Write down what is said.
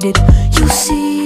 faded You see